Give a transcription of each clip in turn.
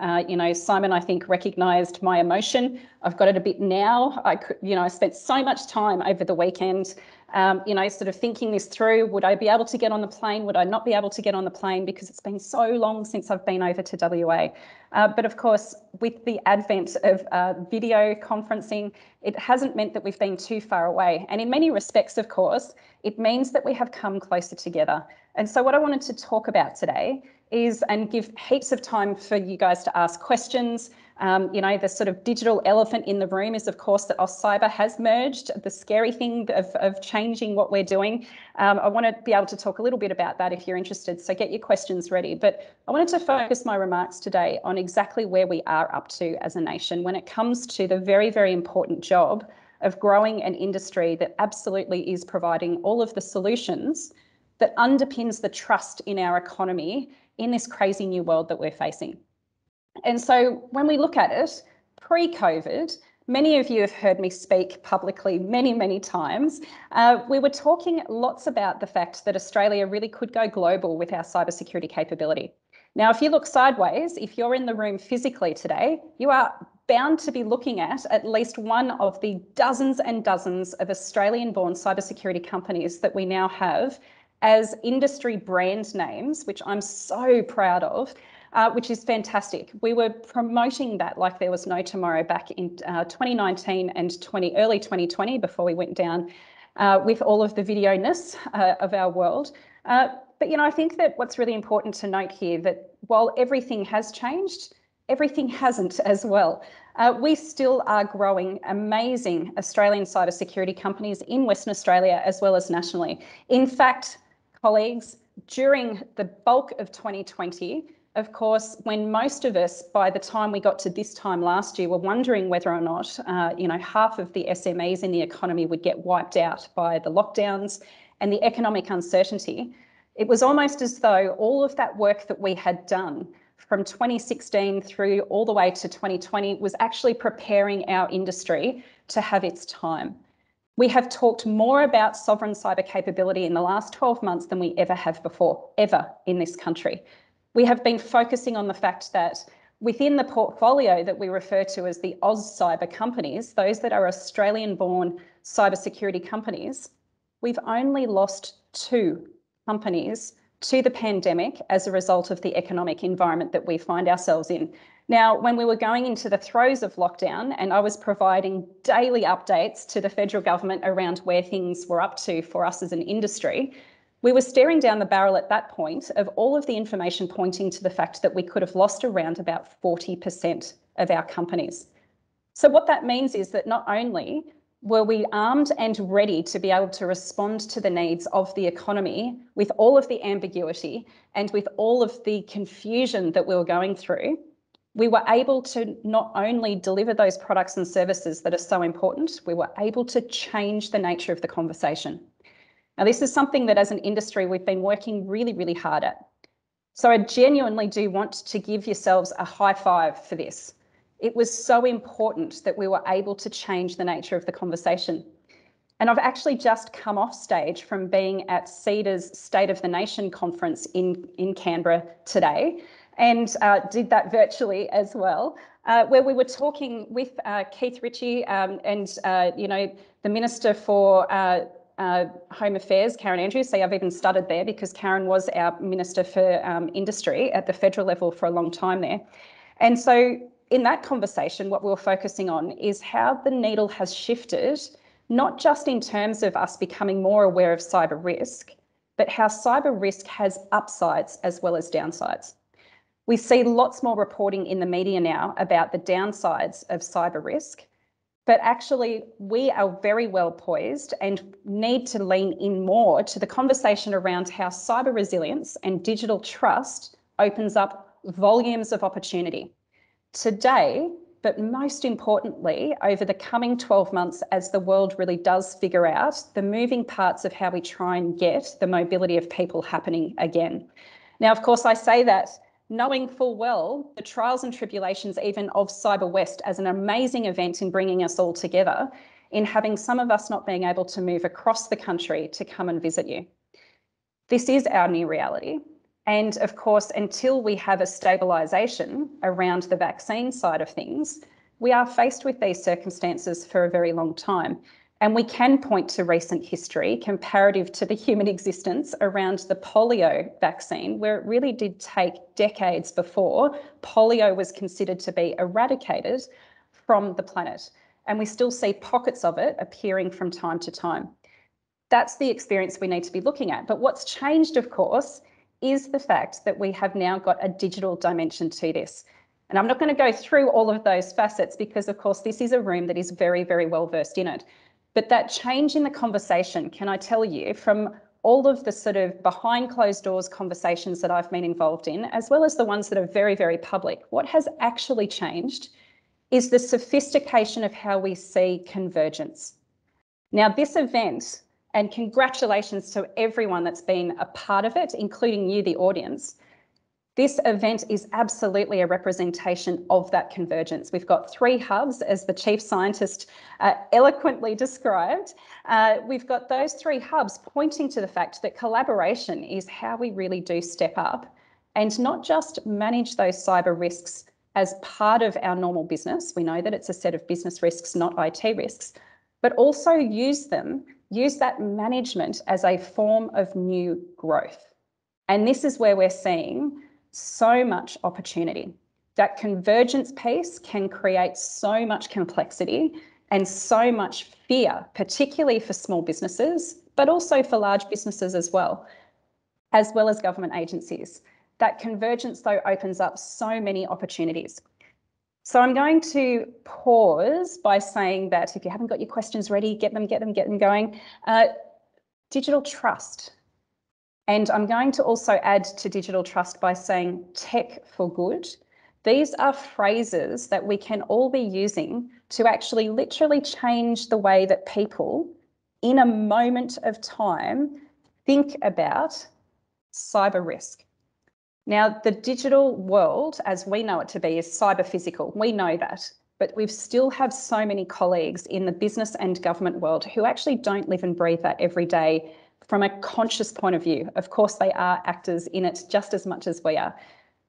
Uh, you know, Simon, I think, recognised my emotion. I've got it a bit now. I could, you know, I spent so much time over the weekend, um, you know, sort of thinking this through. Would I be able to get on the plane? Would I not be able to get on the plane? Because it's been so long since I've been over to WA. Uh, but of course, with the advent of uh, video conferencing, it hasn't meant that we've been too far away. And in many respects, of course, it means that we have come closer together. And so what I wanted to talk about today is and give heaps of time for you guys to ask questions. Um, you know, the sort of digital elephant in the room is, of course, that AustCyber has merged. The scary thing of, of changing what we're doing. Um, I want to be able to talk a little bit about that if you're interested. So get your questions ready. But I wanted to focus my remarks today on exactly where we are up to as a nation when it comes to the very, very important job of growing an industry that absolutely is providing all of the solutions that underpins the trust in our economy in this crazy new world that we're facing. And so when we look at it, pre-COVID, many of you have heard me speak publicly many, many times. Uh, we were talking lots about the fact that Australia really could go global with our cybersecurity capability. Now, if you look sideways, if you're in the room physically today, you are bound to be looking at at least one of the dozens and dozens of Australian born cybersecurity companies that we now have as industry brand names, which I'm so proud of, uh, which is fantastic. We were promoting that like there was no tomorrow back in uh, 2019 and 20 early 2020 before we went down uh, with all of the video-ness uh, of our world. Uh, but you know, I think that what's really important to note here that while everything has changed, everything hasn't as well. Uh, we still are growing amazing Australian cybersecurity companies in Western Australia as well as nationally. In fact, colleagues, during the bulk of 2020, of course, when most of us, by the time we got to this time last year, were wondering whether or not, uh, you know, half of the SMEs in the economy would get wiped out by the lockdowns and the economic uncertainty, it was almost as though all of that work that we had done from 2016 through all the way to 2020 was actually preparing our industry to have its time. We have talked more about sovereign cyber capability in the last 12 months than we ever have before, ever in this country. We have been focusing on the fact that within the portfolio that we refer to as the Oz cyber companies, those that are Australian born cybersecurity companies, we've only lost two companies to the pandemic as a result of the economic environment that we find ourselves in. Now, when we were going into the throes of lockdown and I was providing daily updates to the federal government around where things were up to for us as an industry, we were staring down the barrel at that point of all of the information pointing to the fact that we could have lost around about 40% of our companies. So what that means is that not only were we armed and ready to be able to respond to the needs of the economy with all of the ambiguity and with all of the confusion that we were going through, we were able to not only deliver those products and services that are so important, we were able to change the nature of the conversation. Now, this is something that as an industry, we've been working really, really hard at. So I genuinely do want to give yourselves a high five for this. It was so important that we were able to change the nature of the conversation. And I've actually just come off stage from being at CEDA's State of the Nation conference in, in Canberra today and uh, did that virtually as well, uh, where we were talking with uh, Keith Ritchie um, and, uh, you know, the Minister for uh, Home Affairs, Karen Andrews. See, I've even studied there because Karen was our Minister for um, Industry at the federal level for a long time there. And so in that conversation, what we we're focusing on is how the needle has shifted, not just in terms of us becoming more aware of cyber risk, but how cyber risk has upsides as well as downsides. We see lots more reporting in the media now about the downsides of cyber risk, but actually we are very well poised and need to lean in more to the conversation around how cyber resilience and digital trust opens up volumes of opportunity. Today, but most importantly, over the coming 12 months, as the world really does figure out the moving parts of how we try and get the mobility of people happening again. Now, of course, I say that knowing full well the trials and tribulations even of Cyber West as an amazing event in bringing us all together, in having some of us not being able to move across the country to come and visit you. This is our new reality. And of course, until we have a stabilisation around the vaccine side of things, we are faced with these circumstances for a very long time. And we can point to recent history comparative to the human existence around the polio vaccine, where it really did take decades before polio was considered to be eradicated from the planet. And we still see pockets of it appearing from time to time. That's the experience we need to be looking at. But what's changed, of course, is the fact that we have now got a digital dimension to this. And I'm not going to go through all of those facets because, of course, this is a room that is very, very well versed in it. But that change in the conversation, can I tell you, from all of the sort of behind closed doors conversations that I've been involved in, as well as the ones that are very, very public, what has actually changed is the sophistication of how we see convergence. Now, this event, and congratulations to everyone that's been a part of it, including you, the audience, this event is absolutely a representation of that convergence. We've got three hubs, as the chief scientist uh, eloquently described. Uh, we've got those three hubs pointing to the fact that collaboration is how we really do step up and not just manage those cyber risks as part of our normal business. We know that it's a set of business risks, not IT risks, but also use them, use that management as a form of new growth. And this is where we're seeing so much opportunity. That convergence piece can create so much complexity and so much fear, particularly for small businesses, but also for large businesses as well, as well as government agencies. That convergence, though, opens up so many opportunities. So I'm going to pause by saying that if you haven't got your questions ready, get them, get them, get them going. Uh, digital trust and I'm going to also add to digital trust by saying tech for good. These are phrases that we can all be using to actually literally change the way that people in a moment of time think about cyber risk. Now, the digital world, as we know it to be, is cyber physical. We know that. But we still have so many colleagues in the business and government world who actually don't live and breathe that every day from a conscious point of view. Of course, they are actors in it just as much as we are.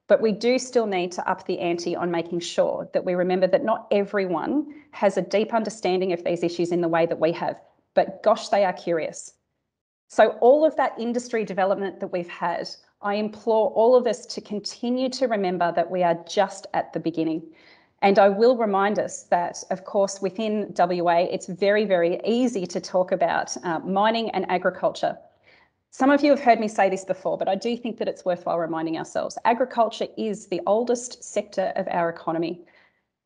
But we do still need to up the ante on making sure that we remember that not everyone has a deep understanding of these issues in the way that we have. But gosh, they are curious. So, all of that industry development that we've had, I implore all of us to continue to remember that we are just at the beginning. And I will remind us that, of course, within WA, it's very, very easy to talk about uh, mining and agriculture. Some of you have heard me say this before, but I do think that it's worthwhile reminding ourselves. Agriculture is the oldest sector of our economy,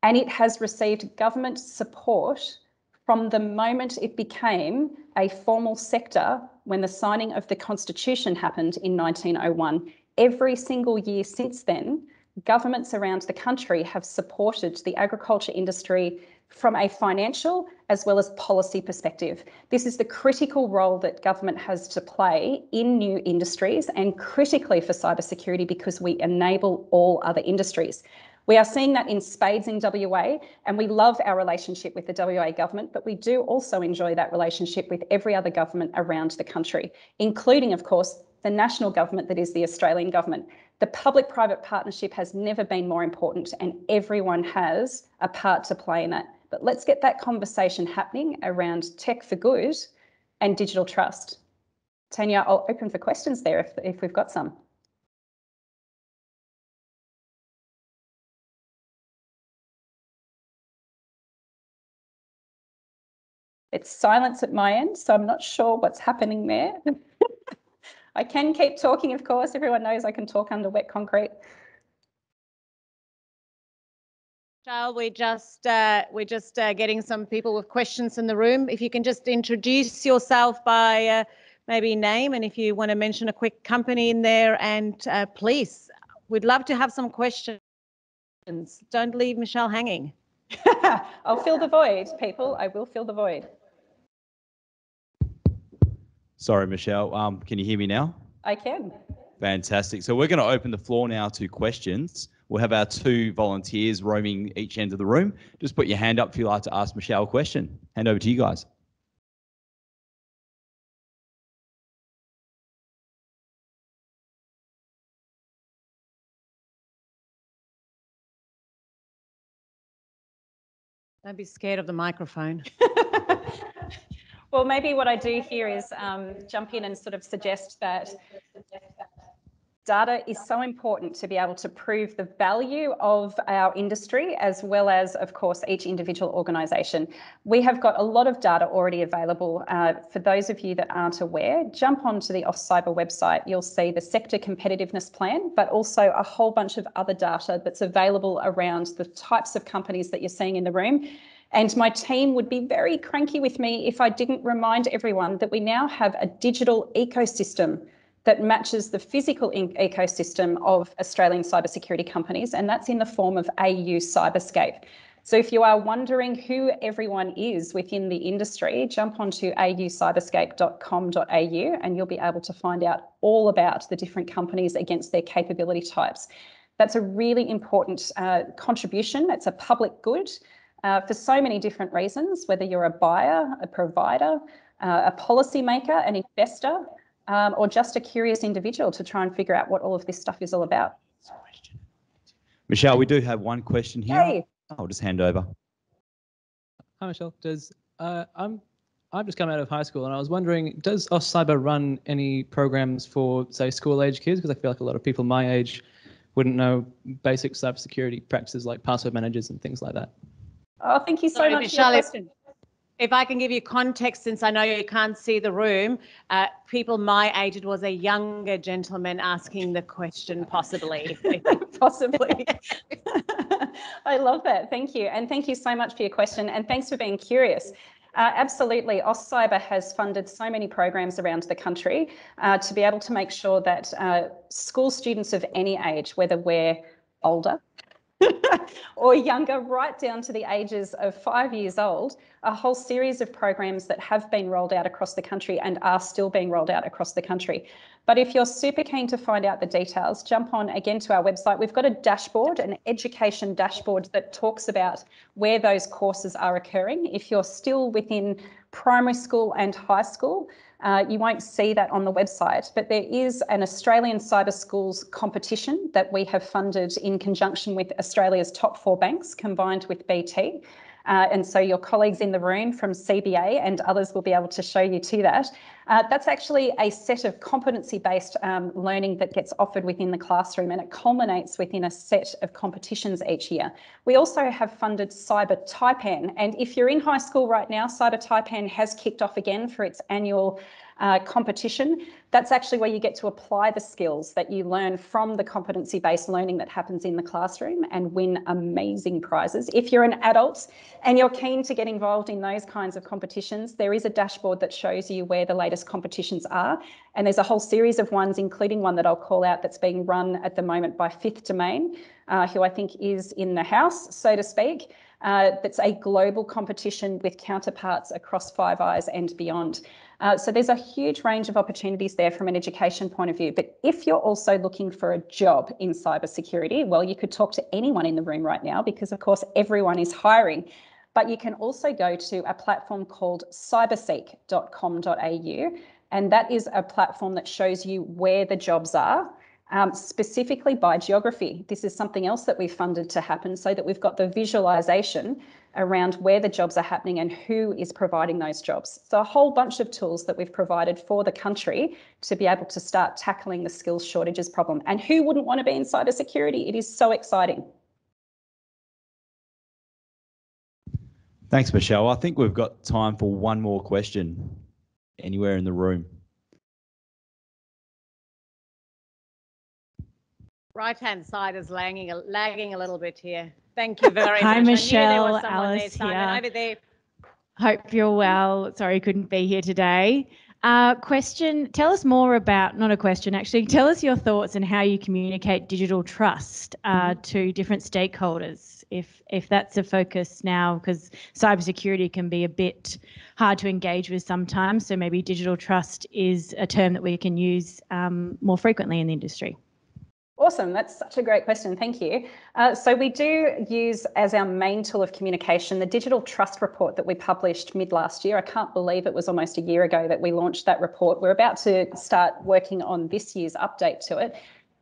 and it has received government support from the moment it became a formal sector when the signing of the Constitution happened in 1901. Every single year since then, governments around the country have supported the agriculture industry from a financial as well as policy perspective. This is the critical role that government has to play in new industries and critically for cybersecurity because we enable all other industries. We are seeing that in spades in WA, and we love our relationship with the WA government, but we do also enjoy that relationship with every other government around the country, including, of course, the national government that is the Australian government. The public private partnership has never been more important, and everyone has a part to play in it. But let's get that conversation happening around tech for good and digital trust. Tanya, I'll open for questions there if, if we've got some. It's silence at my end, so I'm not sure what's happening there. I can keep talking, of course. Everyone knows I can talk under wet concrete. Charles, we're just uh, we're just uh, getting some people with questions in the room. If you can just introduce yourself by uh, maybe name, and if you want to mention a quick company in there, and uh, please, we'd love to have some questions. Don't leave Michelle hanging. I'll fill the void, people. I will fill the void. Sorry, Michelle. Um, can you hear me now? I can. Fantastic. So we're going to open the floor now to questions. We'll have our two volunteers roaming each end of the room. Just put your hand up if you'd like to ask Michelle a question. Hand over to you guys. Don't be scared of the microphone. well, maybe what I do here is um, jump in and sort of suggest that data is so important to be able to prove the value of our industry as well as, of course, each individual organisation. We have got a lot of data already available. Uh, for those of you that aren't aware, jump onto the AustCyber website. You'll see the sector competitiveness plan, but also a whole bunch of other data that's available around the types of companies that you're seeing in the room. And my team would be very cranky with me if I didn't remind everyone that we now have a digital ecosystem that matches the physical ecosystem of Australian cybersecurity companies, and that's in the form of AU Cyberscape. So if you are wondering who everyone is within the industry, jump onto aucyberscape.com.au and you'll be able to find out all about the different companies against their capability types. That's a really important uh, contribution. It's a public good uh, for so many different reasons, whether you're a buyer, a provider, uh, a policymaker, an investor, um, or just a curious individual to try and figure out what all of this stuff is all about. Michelle, we do have one question here. Hey. I'll just hand over. Hi, Michelle. Does uh, I'm I've just come out of high school and I was wondering, does AustCyber run any programs for, say, school-age kids? Because I feel like a lot of people my age wouldn't know basic cybersecurity practices like password managers and things like that. Oh, thank you so Sorry, much Michelle, for your if- question. If I can give you context, since I know you can't see the room, uh, people my age, it was a younger gentleman asking the question, possibly. Possibly. I love that. Thank you. And thank you so much for your question. And thanks for being curious. Uh, absolutely. AustCyber has funded so many programs around the country uh, to be able to make sure that uh, school students of any age, whether we're older or younger, right down to the ages of five years old, a whole series of programs that have been rolled out across the country and are still being rolled out across the country. But if you're super keen to find out the details, jump on again to our website. We've got a dashboard, an education dashboard that talks about where those courses are occurring. If you're still within primary school and high school, uh, you won't see that on the website, but there is an Australian Cyber Schools competition that we have funded in conjunction with Australia's top four banks combined with BT. Uh, and so your colleagues in the room from CBA and others will be able to show you to that. Uh, that's actually a set of competency-based um, learning that gets offered within the classroom and it culminates within a set of competitions each year. We also have funded Cyber Taipan and if you're in high school right now, Cyber Taipan has kicked off again for its annual uh, competition, that's actually where you get to apply the skills that you learn from the competency based learning that happens in the classroom and win amazing prizes. If you're an adult and you're keen to get involved in those kinds of competitions, there is a dashboard that shows you where the latest competitions are. And there's a whole series of ones, including one that I'll call out that's being run at the moment by Fifth Domain, uh, who I think is in the house, so to speak. Uh, that's a global competition with counterparts across Five Eyes and beyond. Uh, so there's a huge range of opportunities there from an education point of view. But if you're also looking for a job in cybersecurity, well, you could talk to anyone in the room right now because, of course, everyone is hiring. But you can also go to a platform called cyberseek.com.au, and that is a platform that shows you where the jobs are. Um, specifically by geography. This is something else that we've funded to happen so that we've got the visualization around where the jobs are happening and who is providing those jobs. So a whole bunch of tools that we've provided for the country to be able to start tackling the skills shortages problem. And who wouldn't want to be in cybersecurity? It is so exciting. Thanks, Michelle. I think we've got time for one more question anywhere in the room. Right hand side is lagging, a- lagging a little bit here. Thank you very Hi, much. I knew there was Michelle, there, Alice Simon. here. Over there. Hope you're well. Sorry, couldn't be here today. Uh, question Tell us more about, not a question actually, tell us your thoughts on how you communicate digital trust uh, to different stakeholders. If, if that's a focus now, because cybersecurity can be a bit hard to engage with sometimes. So maybe digital trust is a term that we can use um, more frequently in the industry. Awesome. That's such a great question. Thank you. Uh, so we do use as our main tool of communication the digital trust report that we published mid last year. I can't believe it was almost a year ago that we launched that report. We're about to start working on this year's update to it.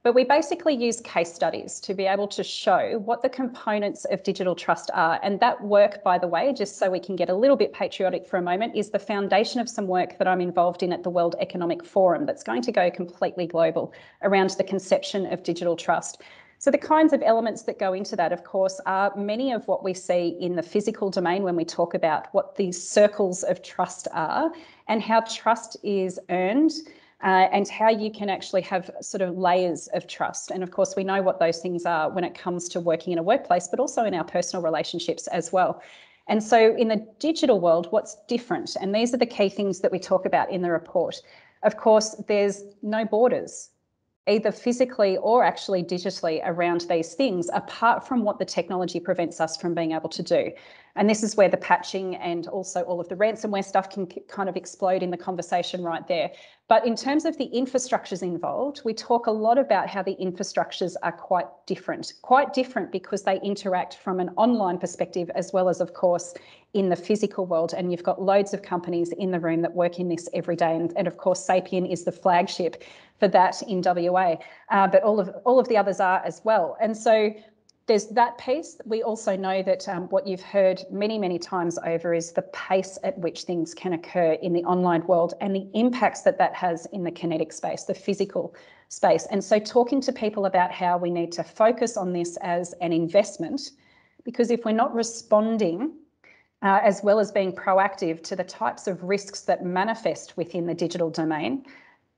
But we basically use case studies to be able to show what the components of digital trust are. And that work, by the way, just so we can get a little bit patriotic for a moment, is the foundation of some work that I'm involved in at the World Economic Forum that's going to go completely global around the conception of digital trust. So the kinds of elements that go into that, of course, are many of what we see in the physical domain when we talk about what these circles of trust are and how trust is earned uh, and how you can actually have sort of layers of trust. And of course, we know what those things are when it comes to working in a workplace, but also in our personal relationships as well. And so in the digital world, what's different? And these are the key things that we talk about in the report. Of course, there's no borders either physically or actually digitally around these things, apart from what the technology prevents us from being able to do. And this is where the patching and also all of the ransomware stuff can kind of explode in the conversation right there. But in terms of the infrastructures involved, we talk a lot about how the infrastructures are quite different, quite different because they interact from an online perspective as well as, of course, in the physical world. And you've got loads of companies in the room that work in this every day. And, and of course, Sapien is the flagship for that in WA, uh, but all of all of the others are as well. And so there's that piece. We also know that um, what you've heard many, many times over is the pace at which things can occur in the online world and the impacts that that has in the kinetic space, the physical space. And so talking to people about how we need to focus on this as an investment, because if we're not responding uh, as well as being proactive to the types of risks that manifest within the digital domain,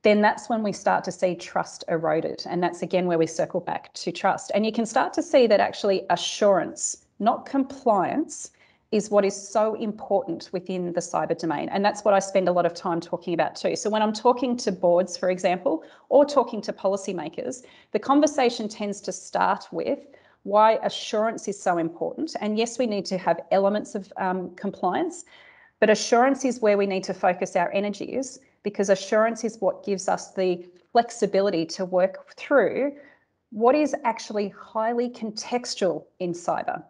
then that's when we start to see trust eroded. And that's again where we circle back to trust. And you can start to see that actually assurance, not compliance, is what is so important within the cyber domain. And that's what I spend a lot of time talking about too. So when I'm talking to boards, for example, or talking to policymakers, the conversation tends to start with why assurance is so important. And yes, we need to have elements of um, compliance, but assurance is where we need to focus our energies because assurance is what gives us the flexibility to work through what is actually highly contextual in cyber.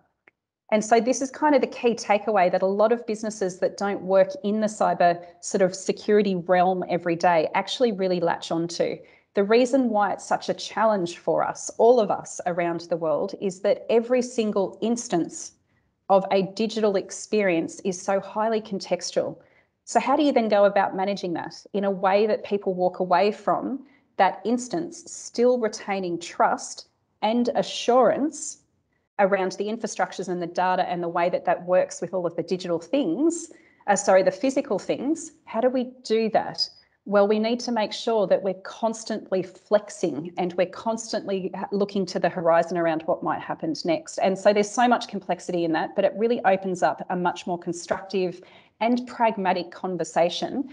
And so this is kind of the key takeaway that a lot of businesses that don't work in the cyber sort of security realm every day actually really latch onto. The reason why it's such a challenge for us, all of us around the world, is that every single instance of a digital experience is so highly contextual. So how do you then go about managing that in a way that people walk away from that instance still retaining trust and assurance around the infrastructures and the data and the way that that works with all of the digital things, uh, sorry, the physical things, how do we do that? Well, we need to make sure that we're constantly flexing and we're constantly looking to the horizon around what might happen next. And so there's so much complexity in that, but it really opens up a much more constructive and pragmatic conversation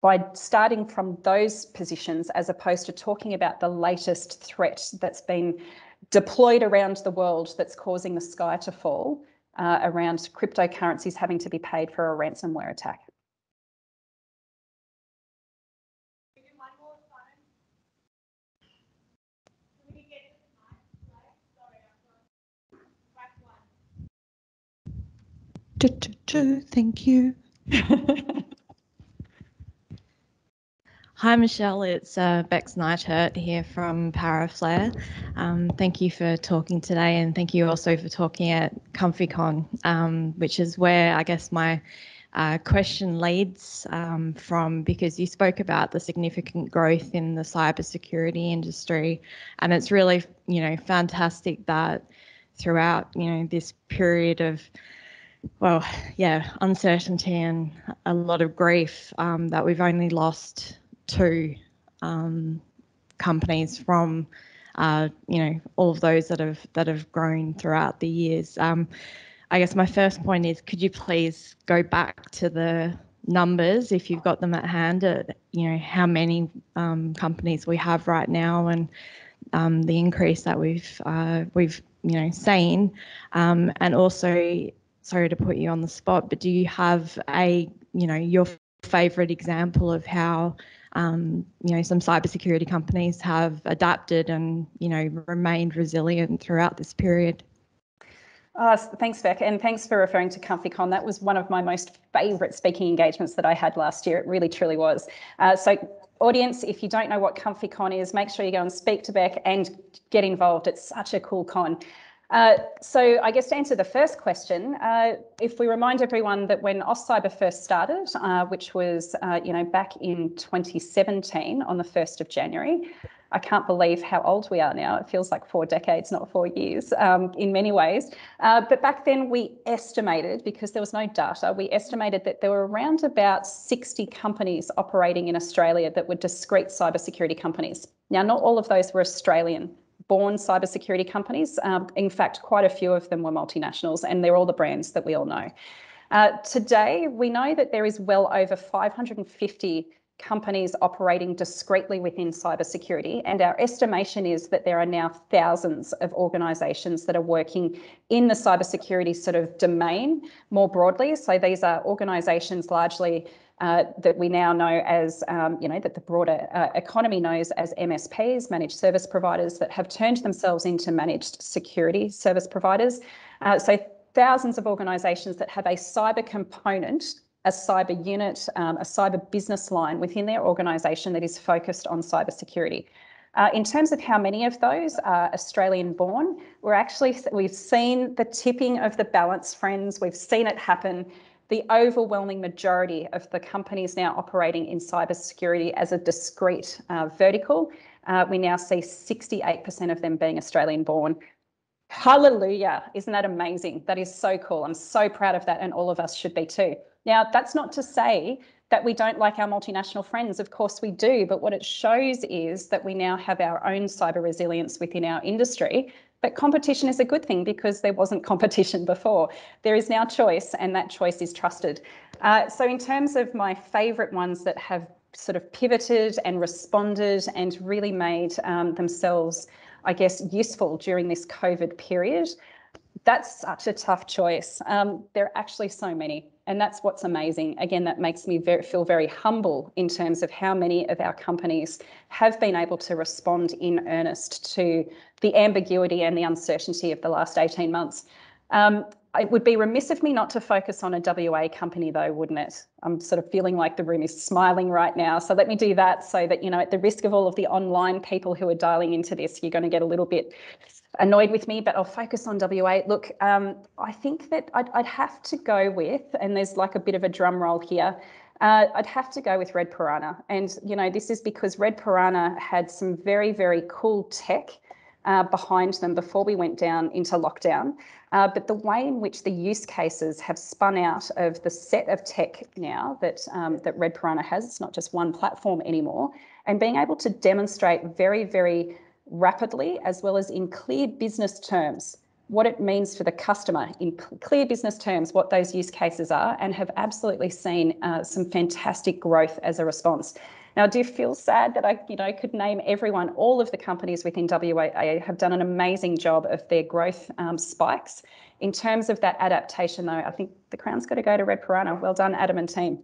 by starting from those positions as opposed to talking about the latest threat that's been deployed around the world that's causing the sky to fall uh, around cryptocurrencies having to be paid for a ransomware attack. Thank you. Hi, Michelle. It's uh, Bex Neidhart here from Paraflare. Um, thank you for talking today, and thank you also for talking at ComfyCon, um, which is where I guess my uh, question leads um, from because you spoke about the significant growth in the cybersecurity industry, and it's really you know fantastic that throughout you know this period of well, yeah, uncertainty and a lot of grief um, that we've only lost two um, companies from, uh, you know, all of those that have that have grown throughout the years. Um, I guess my first point is, could you please go back to the numbers if you've got them at hand? At, you know, how many um, companies we have right now and um, the increase that we've uh, we've you know seen, um, and also sorry to put you on the spot, but do you have a, you know, your favourite example of how um, you know some cybersecurity companies have adapted and you know remained resilient throughout this period. Uh, thanks, Beck, and thanks for referring to ComfyCon. That was one of my most favourite speaking engagements that I had last year. It really, truly was. Uh, so, audience, if you don't know what ComfyCon is, make sure you go and speak to Beck and get involved. It's such a cool con. Uh, so I guess to answer the first question, uh, if we remind everyone that when AustCyber first started, uh, which was uh, you know back in 2017 on the 1st of January, I can't believe how old we are now. It feels like four decades, not four years, um, in many ways. Uh, but back then we estimated, because there was no data, we estimated that there were around about 60 companies operating in Australia that were discrete cybersecurity companies. Now, not all of those were Australian born cybersecurity companies. Um, in fact, quite a few of them were multinationals, and they're all the brands that we all know. Uh, today, we know that there is well over 550 companies operating discreetly within cybersecurity, and our estimation is that there are now thousands of organisations that are working in the cybersecurity sort of domain more broadly. So these are organisations largely uh, that we now know as, um, you know, that the broader uh, economy knows as MSPs, managed service providers, that have turned themselves into managed security service providers. Uh, so thousands of organisations that have a cyber component, a cyber unit, um, a cyber business line within their organisation that is focused on cyber security. Uh, in terms of how many of those are Australian born, we're actually, we've seen the tipping of the balance, friends. We've seen it happen the overwhelming majority of the companies now operating in cybersecurity as a discrete uh, vertical. Uh, we now see 68% of them being Australian born. Hallelujah. Isn't that amazing? That is so cool. I'm so proud of that, and all of us should be too. Now, that's not to say that we don't like our multinational friends. Of course, we do. But what it shows is that we now have our own cyber resilience within our industry but competition is a good thing because there wasn't competition before. There is now choice, and that choice is trusted. Uh, so, in terms of my favourite ones that have sort of pivoted and responded and really made um, themselves, I guess, useful during this COVID period, that's such a tough choice. Um, there are actually so many. And that's what's amazing. Again, that makes me very, feel very humble in terms of how many of our companies have been able to respond in earnest to the ambiguity and the uncertainty of the last 18 months. Um, it would be remiss of me not to focus on a WA company, though, wouldn't it? I'm sort of feeling like the room is smiling right now. So let me do that so that, you know, at the risk of all of the online people who are dialing into this, you're going to get a little bit annoyed with me, but I'll focus on WA. Look, um, I think that I'd, I'd, have to go with, and there's like a bit of a drum roll here. Uh, I'd have to go with Red Piranha. And, you know, this is because Red Piranha had some very, very cool tech uh, behind them before we went down into lockdown. Uh, but the way in which the use cases have spun out of the set of tech now that um, that Red Piranha has, it's not just one platform anymore, and being able to demonstrate very, very rapidly as well as in clear business terms what it means for the customer in clear business terms what those use cases are and have absolutely seen uh, some fantastic growth as a response now, I do feel sad that I, you know, could name everyone. All of the companies within WA have done an amazing job of their growth um, spikes. In terms of that adaptation, though, I think the crown's got to go to Red Piranha. Well done, Adam and team.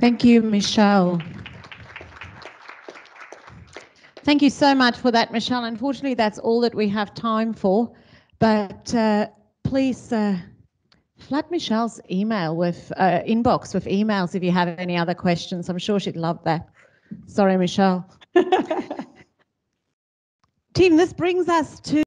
Thank you, Michelle. Thank you so much for that, Michelle. Unfortunately, that's all that we have time for. But uh, please uh, flood Michelle's email with uh, inbox with emails if you have any other questions. I'm sure she'd love that. Sorry, Michelle. Team, this brings us to